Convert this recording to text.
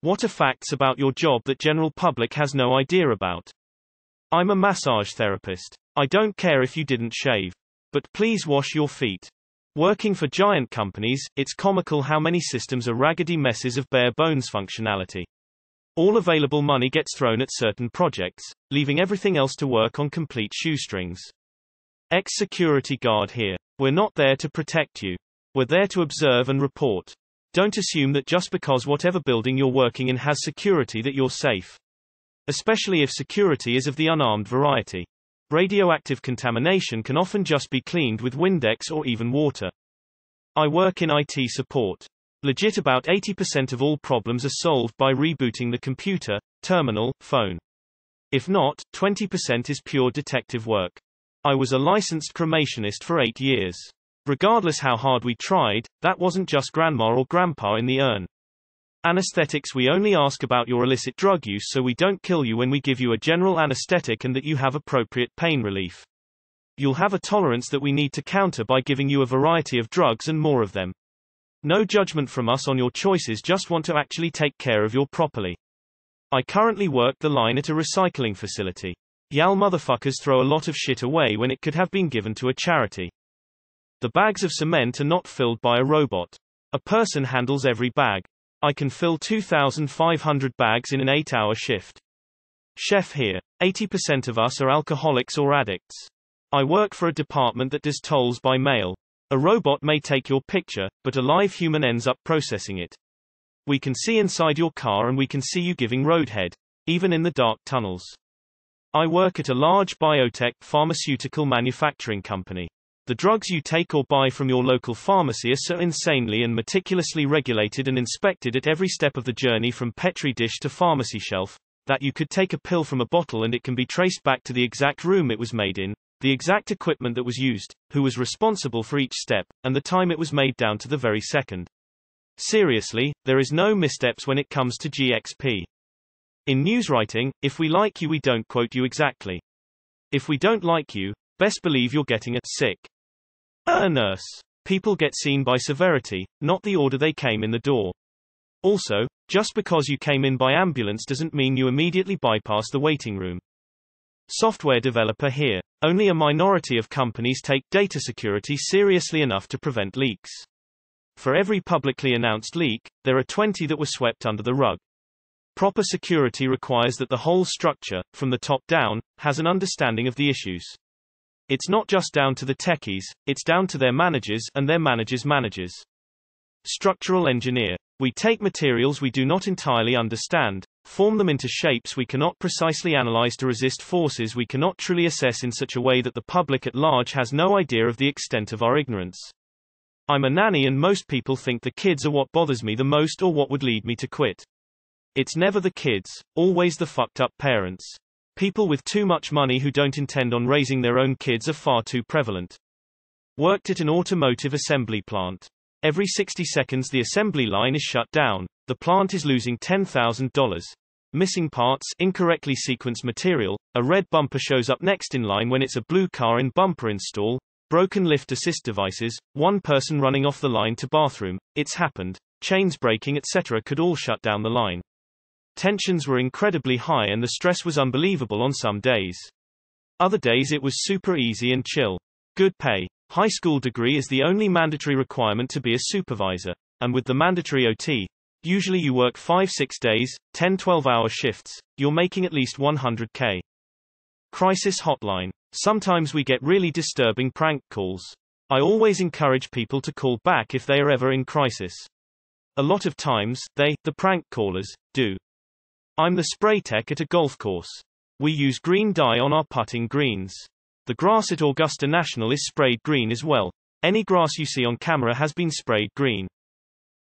What are facts about your job that general public has no idea about? I'm a massage therapist. I don't care if you didn't shave. But please wash your feet. Working for giant companies, it's comical how many systems are raggedy messes of bare bones functionality. All available money gets thrown at certain projects, leaving everything else to work on complete shoestrings. Ex-security guard here. We're not there to protect you. We're there to observe and report. Don't assume that just because whatever building you're working in has security that you're safe. Especially if security is of the unarmed variety. Radioactive contamination can often just be cleaned with Windex or even water. I work in IT support. Legit about 80% of all problems are solved by rebooting the computer, terminal, phone. If not, 20% is pure detective work. I was a licensed cremationist for eight years. Regardless how hard we tried, that wasn't just grandma or grandpa in the urn. Anesthetics We only ask about your illicit drug use so we don't kill you when we give you a general anesthetic and that you have appropriate pain relief. You'll have a tolerance that we need to counter by giving you a variety of drugs and more of them. No judgment from us on your choices just want to actually take care of your properly. I currently work the line at a recycling facility. Y'all motherfuckers throw a lot of shit away when it could have been given to a charity. The bags of cement are not filled by a robot. A person handles every bag. I can fill 2,500 bags in an 8-hour shift. Chef here. 80% of us are alcoholics or addicts. I work for a department that does tolls by mail. A robot may take your picture, but a live human ends up processing it. We can see inside your car and we can see you giving roadhead, even in the dark tunnels. I work at a large biotech pharmaceutical manufacturing company. The drugs you take or buy from your local pharmacy are so insanely and meticulously regulated and inspected at every step of the journey from petri dish to pharmacy shelf, that you could take a pill from a bottle and it can be traced back to the exact room it was made in, the exact equipment that was used, who was responsible for each step, and the time it was made down to the very second. Seriously, there is no missteps when it comes to GXP. In news writing, if we like you we don't quote you exactly. If we don't like you, best believe you're getting a sic. A nurse. People get seen by severity, not the order they came in the door. Also, just because you came in by ambulance doesn't mean you immediately bypass the waiting room. Software developer here. Only a minority of companies take data security seriously enough to prevent leaks. For every publicly announced leak, there are 20 that were swept under the rug. Proper security requires that the whole structure, from the top down, has an understanding of the issues. It's not just down to the techies, it's down to their managers and their managers' managers. Structural engineer. We take materials we do not entirely understand, form them into shapes we cannot precisely analyze to resist forces we cannot truly assess in such a way that the public at large has no idea of the extent of our ignorance. I'm a nanny and most people think the kids are what bothers me the most or what would lead me to quit. It's never the kids, always the fucked up parents. People with too much money who don't intend on raising their own kids are far too prevalent. Worked at an automotive assembly plant. Every 60 seconds the assembly line is shut down. The plant is losing $10,000. Missing parts, incorrectly sequenced material, a red bumper shows up next in line when it's a blue car in bumper install, broken lift assist devices, one person running off the line to bathroom, it's happened, chains breaking etc. could all shut down the line. Tensions were incredibly high and the stress was unbelievable on some days. Other days it was super easy and chill. Good pay. High school degree is the only mandatory requirement to be a supervisor. And with the mandatory OT, usually you work 5-6 days, 10-12 hour shifts, you're making at least 100k. Crisis hotline. Sometimes we get really disturbing prank calls. I always encourage people to call back if they are ever in crisis. A lot of times, they, the prank callers, do. I'm the spray tech at a golf course. We use green dye on our putting greens. The grass at Augusta National is sprayed green as well. Any grass you see on camera has been sprayed green.